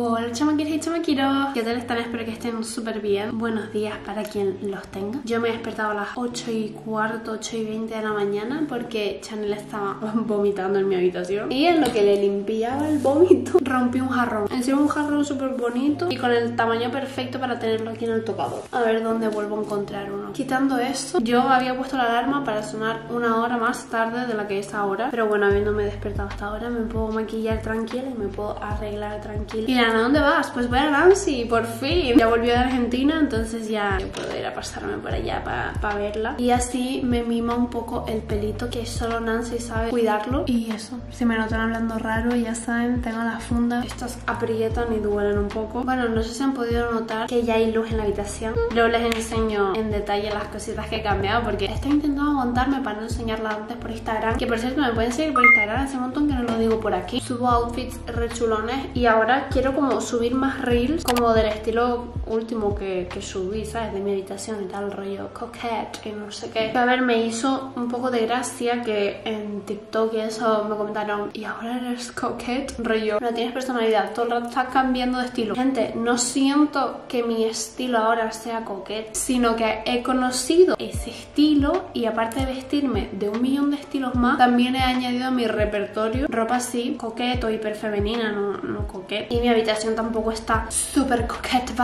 Hola chamaquitos y chamaquiros, ¿qué tal están? Espero que estén súper bien. Buenos días para quien los tenga. Yo me he despertado a las 8 y cuarto, 8 y 20 de la mañana Porque Chanel estaba vomitando en mi habitación. Y en lo que le limpiaba el vómito Rompí un jarrón. Encima un jarrón súper bonito Y con el tamaño perfecto para tenerlo aquí en el tocador. A ver dónde vuelvo a encontrar uno. Quitando esto, yo había puesto la alarma para sonar una hora más tarde de la que es ahora. Pero bueno, habiéndome despertado hasta ahora Me puedo maquillar tranquila y me puedo arreglar tranquila ¿a dónde vas? Pues voy a Nancy, por fin. Ya volvió de Argentina, entonces ya puedo ir a pasarme por allá para verla. Y así me mima un poco el pelito, que solo Nancy sabe cuidarlo. Y eso, si me notan hablando raro, ya saben, tengo la funda. Estas aprietan y duelen un poco. Bueno, no sé si han podido notar que ya hay luz en la habitación. Luego les enseño en detalle las cositas que he cambiado, porque estoy intentando aguantarme para no enseñarla antes por Instagram. Que por cierto, me pueden seguir por Instagram, hace un montón que no lo digo por aquí. Subo outfits rechulones y ahora quiero como subir más reels como del estilo último que, subí, ¿sabes? De meditación y tal, rollo coquette y no sé qué. A ver, me hizo un poco de gracia que en TikTok y eso me comentaron y ahora eres coquette, rollo. No tienes personalidad, todo el rato estás cambiando de estilo. Gente, no siento que mi estilo ahora sea coquette, sino que he conocido ese estilo y aparte de vestirme de un millón de estilos más, también he añadido a mi repertorio ropa así, coquette o hiper femenina, no, no coquette. Y mi habitación tampoco está súper coquette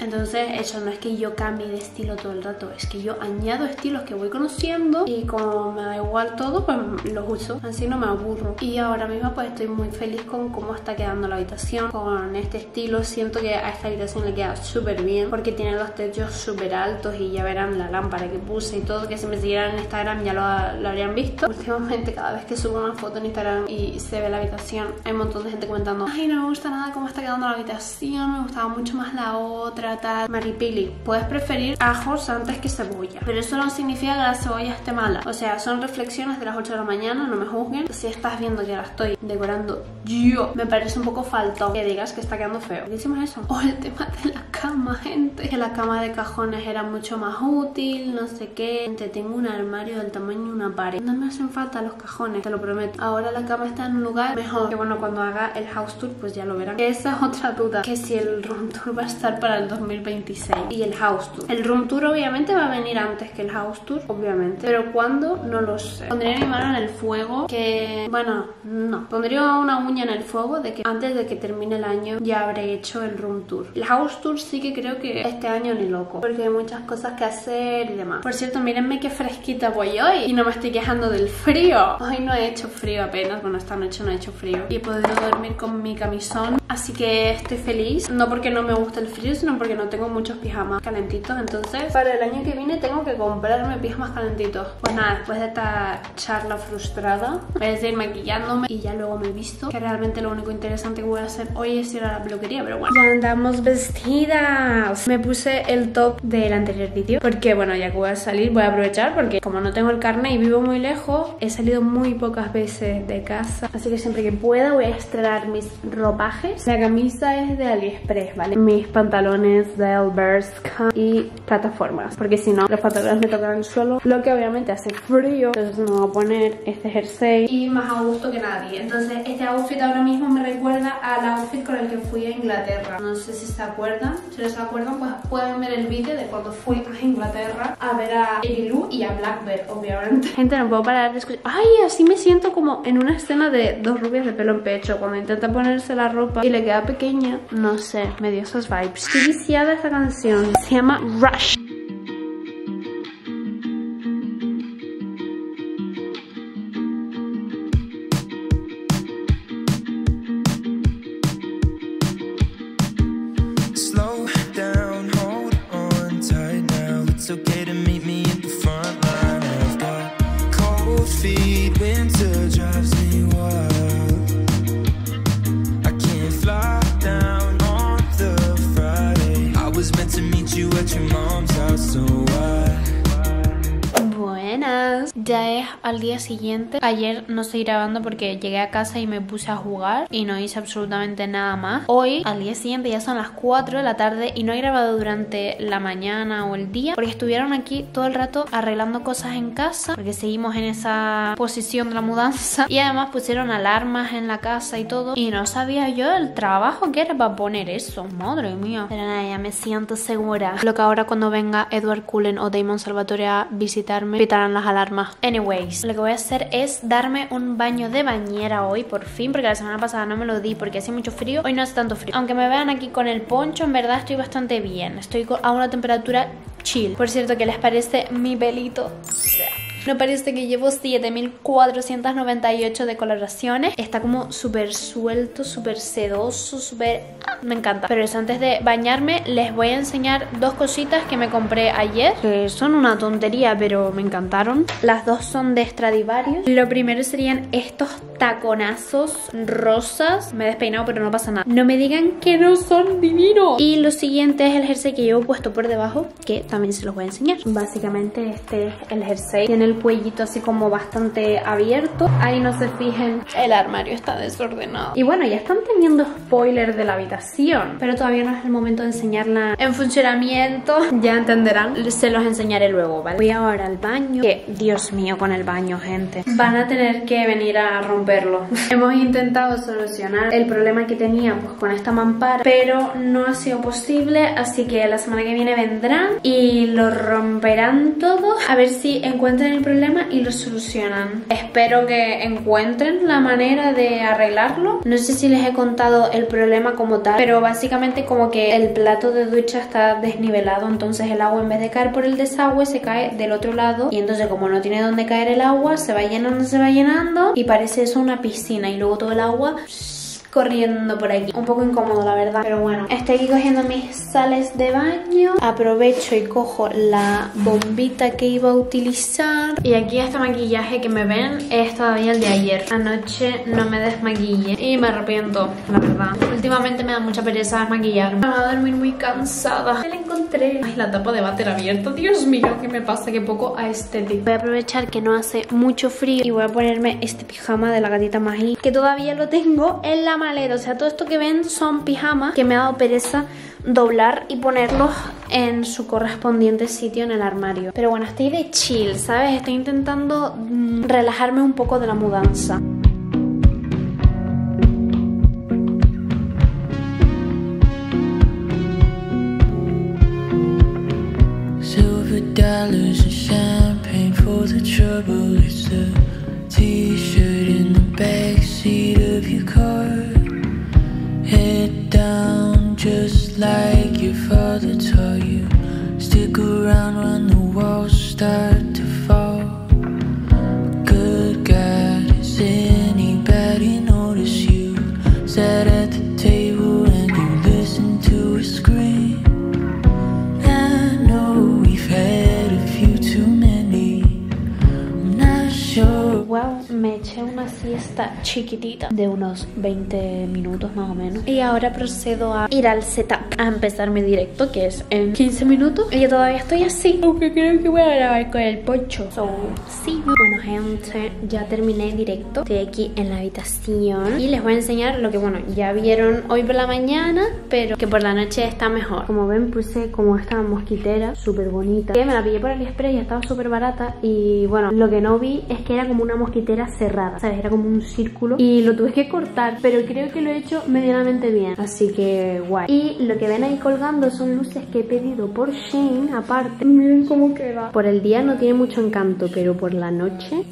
Entonces eso no es que yo cambie de estilo todo el rato, es que yo añado estilos que voy conociendo y como me da igual todo, pues los uso. Así no me aburro. Y ahora mismo pues estoy muy feliz con cómo está quedando la habitación. Con este estilo siento que a esta habitación le queda súper bien porque tiene los techos súper altos y ya verán la lámpara que puse y todo. Que si me siguieran en Instagram ya lo, lo habrían visto. Últimamente cada vez que subo una foto en Instagram y se ve la habitación hay un montón de gente comentando ay no me gusta nada cómo está quedando la habitación, me gustaba mucho más la otra, tal. Maripili, puedes preferir ajos antes que cebolla, pero eso no significa que la cebolla esté mala. O sea, son reflexiones de las 8 de la mañana, no me juzguen. Si estás viendo que la estoy decorando yo, me parece un poco falto que digas que está quedando feo. ¿Qué hicimos eso? O el tema de la cama, gente. Que la cama de cajones era mucho más útil, no sé qué. Gente, tengo un armario del tamaño de una pared. No me hacen falta los cajones, te lo prometo. Ahora la cama está en un lugar mejor. Que bueno, cuando haga el house tour, pues ya lo verán. Esa es otra duda. Que si el room tour va a estar para el 2026. Y el house tour. El room tour obviamente va a venir antes que el house tour, obviamente. Pero cuándo, no lo sé. Pondría mi mano en el fuego. Que, bueno, no. Pondría una uña en el fuego de que antes de que termine el año ya habré hecho el room tour. El house tour sí que creo que este año ni loco. Porque hay muchas cosas que hacer y demás. Por cierto, mírenme qué fresquita voy hoy. Y no me estoy quejando del frío. Hoy no he hecho frío apenas. Bueno, esta noche no he hecho frío. Y he podido dormir con mi camisón. Así que estoy feliz. No porque no me gusta el frío, sino porque no tengo muchos pijamas calentitos. Entonces, para el año que viene tengo que comprarme pijamas calentitos. Pues nada, después de esta charla frustrada, voy a seguir maquillándome y ya luego me he visto. Que realmente lo único interesante que voy a hacer hoy es ir a la peluquería, pero bueno. Ya andamos vestidas. Me puse el top del anterior vídeo porque, bueno, ya que voy a salir, voy a aprovechar porque como no tengo el carnet y vivo muy lejos, he salido muy pocas veces de casa. Así que siempre que pueda voy a estrenar mis ropajes. La camisa es de AliExpress, ¿vale? Mis pantalones de Alberska y plataformas, porque si no, los pantalones me tocan el suelo, lo que obviamente hace frío. Entonces me voy a poner este jersey y más a gusto que nadie. Entonces este outfit ahora mismo me recuerda al outfit con el que fui a Inglaterra. No sé si se acuerdan. Si no se acuerdan, pues pueden ver el vídeo de cuando fui a Inglaterra a ver a Lou y a Blackbird, obviamente. Gente, no puedo parar de escuchar. Ay, así me siento como en una escena de dos rubias de pelo en pecho cuando intenta ponerse la ropa y le queda pequeña. No sé, me dio esos vibes. Viciada esta canción. Se llama Rush. Slow down, hold ya es al día siguiente. Ayer no seguí grabando porque llegué a casa y me puse a jugar y no hice absolutamente nada más. Hoy, al día siguiente, ya son las 4 de la tarde y no he grabado durante la mañana o el día porque estuvieron aquí todo el rato arreglando cosas en casa porque seguimos en esa posición de la mudanza y además pusieron alarmas en la casa y todo y no sabía yo el trabajo que era para poner eso. Madre mía. Pero nada, ya me siento segura. Lo que ahora cuando venga Edward Cullen o Damon Salvatore a visitarme, pitarán las alarmas. Lo que voy a hacer es darme un baño de bañera hoy, por fin, porque la semana pasada no me lo di porque hacía mucho frío. Hoy no hace tanto frío. Aunque me vean aquí con el poncho, en verdad estoy bastante bien. Estoy a una temperatura chill. Por cierto, ¿qué les parece mi pelito? No parece que llevo 7498 decoloraciones. Está como súper suelto, súper sedoso, súper... ¡ah! me encanta. Pero eso, antes de bañarme, les voy a enseñar dos cositas que me compré ayer. Que son una tontería, pero me encantaron. Las dos son de Stradivarius. Lo primero serían estos taconazos rosas. Me he despeinado, pero no pasa nada. No me digan que no son divinos. Y lo siguiente es el jersey que llevo puesto por debajo, que también se los voy a enseñar. Básicamente este es el jersey. Tiene el cuellito así como bastante abierto. Ahí no se fijen, el armario está desordenado. Y bueno, ya están teniendo spoiler de la habitación, pero todavía no es el momento de enseñarla en funcionamiento. Ya entenderán, se los enseñaré luego, ¿vale? Voy ahora al baño. Que, Dios mío, con el baño, gente. Van a tener que venir a romperlo. Hemos intentado solucionar el problema que tenía pues con esta mampara, pero no ha sido posible, así que la semana que viene vendrán y lo romperán todo. A ver si encuentran el problema y lo solucionan. Espero que encuentren la manera de arreglarlo. No sé si les he contado el problema como tal, pero básicamente como que el plato de ducha está desnivelado, entonces el agua en vez de caer por el desagüe se cae del otro lado y entonces como no tiene donde caer el agua, se va llenando, se va llenando y parece eso una piscina y luego todo el agua corriendo por aquí. Un poco incómodo, la verdad. Pero bueno, estoy aquí cogiendo mis sales de baño. Aprovecho y cojo la bombita que iba a utilizar. Y aquí este maquillaje que me ven es todavía el de ayer. Anoche no me desmaquillé y me arrepiento, la verdad. Últimamente me da mucha pereza desmaquillarme. Me voy a dormir muy cansada. Me la encontré. Ay, la tapa de váter abierta. Dios mío, ¿qué me pasa? Qué poco aesthetic. Voy a aprovechar que no hace mucho frío y voy a ponerme este pijama de la gatita Maggie que todavía lo tengo en la maleta. O sea, todo esto que ven son pijamas que me ha dado pereza doblar y ponerlos en su correspondiente sitio en el armario. Pero bueno, estoy de chill, ¿sabes? Estoy intentando mm, relajarme un poco de la mudanza. Silver dollars and champagne for the trouble. stars. Me eché una siesta chiquitita de unos 20 minutos más o menos. Y ahora procedo a ir al setup, a empezar mi directo, que es en 15 minutos. Y yo todavía estoy así, aunque creo que voy a grabar con el poncho. So, sí. Bueno, gente, ya terminé el directo. Estoy aquí en la habitación y les voy a enseñar lo que, bueno, ya vieron hoy por la mañana, pero que por la noche está mejor. Como ven, puse como esta mosquitera súper bonita. Que me la pillé por AliExpress y estaba súper barata. Y bueno, lo que no vi es que era como una mosquitera cerrada, ¿sabes? Era como un círculo y lo tuve que cortar, pero creo que lo he hecho medianamente bien, así que guay. Y lo que ven ahí colgando son luces que he pedido por Shane, aparte. Miren cómo queda. Por el día no tiene mucho encanto, pero por la noche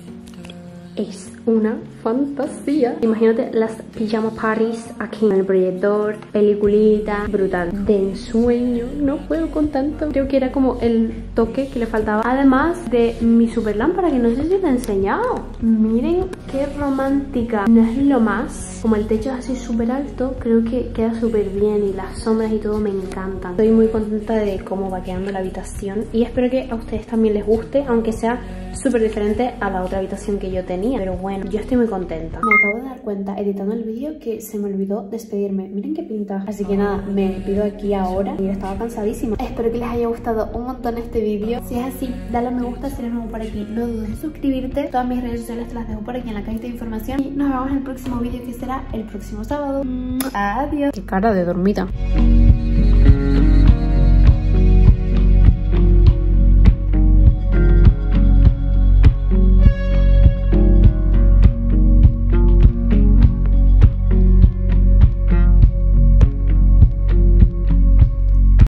es una fantasía. Imagínate las pijama parties aquí el proyector, peliculita, brutal. De ensueño, no puedo con tanto. Creo que era como el toque que le faltaba. Además de mi super lámpara, que no sé si te he enseñado. Miren qué romántica. No es lo más. Como el techo es así súper alto, creo que queda súper bien y las sombras y todo me encantan. Estoy muy contenta de cómo va quedando la habitación y espero que a ustedes también les guste, aunque sea súper diferente a la otra habitación que yo tenía. Pero bueno bueno, yo estoy muy contenta. Me acabo de dar cuenta editando el vídeo que se me olvidó despedirme. Miren qué pinta. Así que nada, me pido aquí ahora y estaba cansadísima. Espero que les haya gustado un montón este vídeo. Si es así, dale a me gusta si eres nuevo por aquí. No dudes en suscribirte. Todas mis redes sociales te las dejo por aquí en la cajita de información. Y nos vemos en el próximo vídeo que será el próximo sábado. Adiós. Qué cara de dormida.